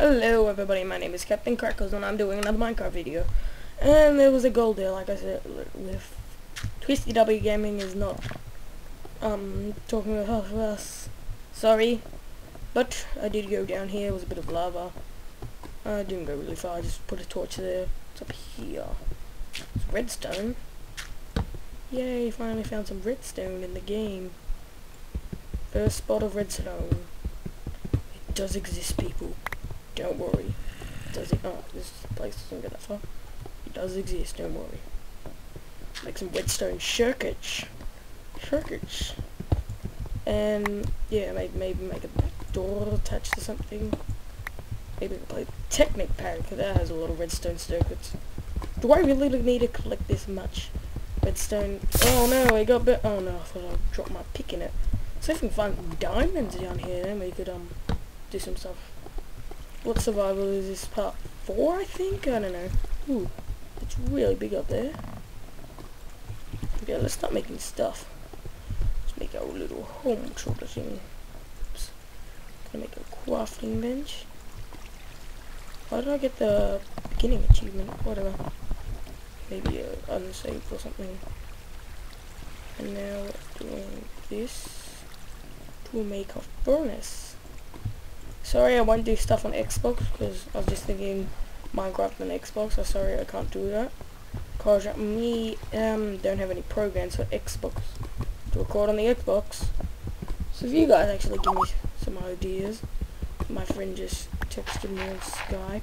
Hello everybody, my name is Captain Crackles and I'm doing another Minecraft video. And there was a goal there, like I said, with Twisty W Gaming is not um talking with half of us. Sorry. But I did go down here, it was a bit of lava. I didn't go really far, I just put a torch there. It's up here. It's redstone. Yay, finally found some redstone in the game. First spot of redstone. It does exist, people. Don't worry. Does it? Oh, this place doesn't go that far. It does exist. Don't worry. Make some redstone circuits. Circuits. And yeah, maybe maybe make a door attached to something. Maybe we can play Technic Pack that has a lot of redstone circuits. Do I really need to collect this much redstone? Oh no, I got bit. Oh no, I thought I dropped my pick in it. So if we can find diamonds down here, then we could um do some stuff. What survival is this? Part 4, I think? I don't know. Ooh, it's really big up there. Okay, let's start making stuff. Let's make our little home sort of thing. Oops. Gonna make a crafting bench. Why did I get the beginning achievement? Whatever. Maybe uh, unsaved or something. And now we're doing this to make a furnace. Sorry I won't do stuff on Xbox because I was just thinking Minecraft on Xbox. I'm sorry I can't do that. Because me um don't have any programs for Xbox to record on the Xbox. So if you guys actually give me some ideas, my friend just texted me on Skype.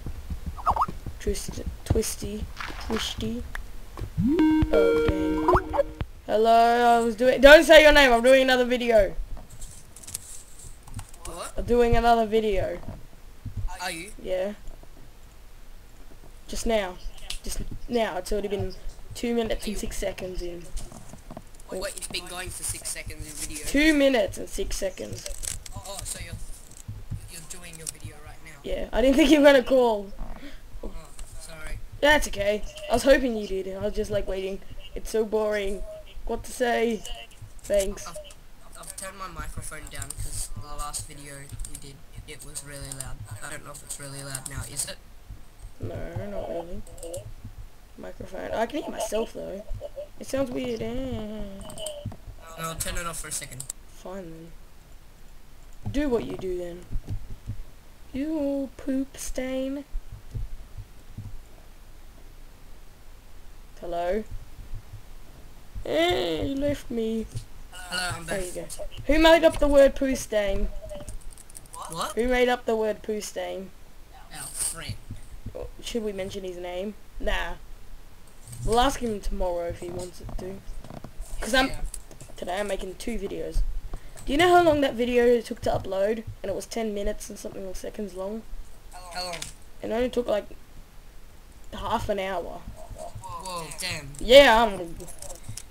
Twisty, twisty, twisty. Oh dang. Hello, I was doing. Don't say your name. I'm doing another video doing another video. Are you? Yeah. Just now. Just now. It's already been two minutes and six seconds in. Wait, wait, it's been going for six seconds in video. Two minutes and six seconds. Oh, oh, so you're you're doing your video right now. Yeah, I didn't think you were gonna call. Oh, sorry. That's okay. I was hoping you did. I was just like waiting. It's so boring. What to say? Thanks. I've turned my microphone down because the last video we did, it was really loud. I don't know if it's really loud now, is it? No, not really. Microphone. I can hear myself though. It sounds weird. Eh. No, I'll turn it off for a second. Fine then. Do what you do then. You old poop stain. Hello? Eh, you left me. Hello, I'm back. There you go. Who made up the word poo stain? What? Who made up the word poo stain? Our friend. Oh, should we mention his name? Nah. We'll ask him tomorrow if he wants it to. Because I'm... Today I'm making two videos. Do you know how long that video took to upload? And it was 10 minutes and something seconds long? How long? It only took like half an hour. Whoa, damn. Yeah, I'm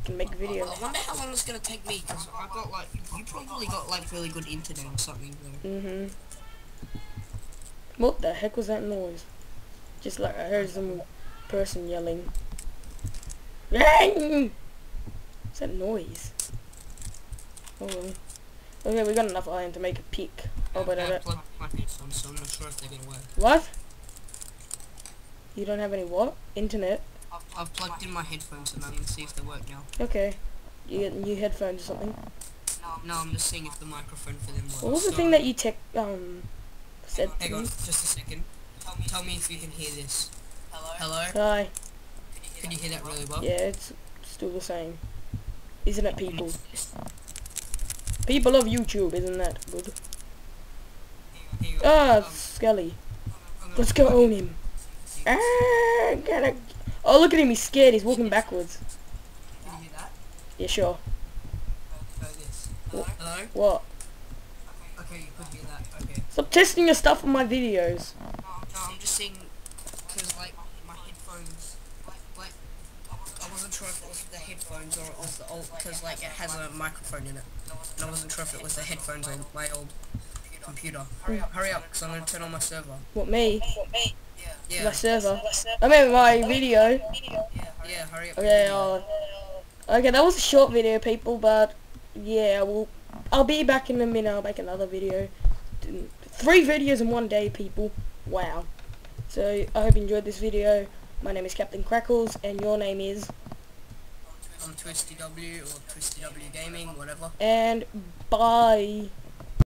can make videos. I wonder how long it's gonna take me, because I got like, you probably got like really good internet or something though. Mm-hmm. What the heck was that noise? Just like I heard some person yelling. What's that noise? Oh. Okay, we got enough iron to make a peak. Oh, but I don't... plugged my headphones, so I'm not sure if they're gonna work. What? You don't have any what? Internet? I've, I've plugged in my headphones and I'm gonna see if they work now. Okay. You get new headphones or something? No, I'm just seeing if the microphone for them works. What was the so- thing that you tech um said to Hang on, just a second. Tell me tell me if you can hear this. Hello? Hello. Hi. Can you hear that really well? Yeah, it's still the same. Isn't it people? People of YouTube, isn't that good? Hang on, Ah, um, Skelly. Let's go own him. Ah, gotta... Oh, look at him, he's scared, he's walking backwards. Can you hear that? Yeah, sure. Oh, Go this. What? Hello? What? Okay, you could hear that. Okay. Stop testing your stuff on my videos. No, no, I'm just seeing, cause like my headphones, like, like I wasn't sure if it was the headphones or it was the old, cause like it has a microphone in it, and I wasn't sure if it was the headphones or my old computer. Hurry up, hurry up, cause I'm gonna turn on my server. What, me? Yeah, My server? I mean my video. yeah, hurry up. Okay, uh, okay, that was a short video, people, but yeah, we'll, I'll be back in a minute. I'll make another video. Three videos in one day, people. Wow. So I hope you enjoyed this video. My name is Captain Crackles and your name is I'm Twisty W or Twisty W Gaming, whatever. and bye.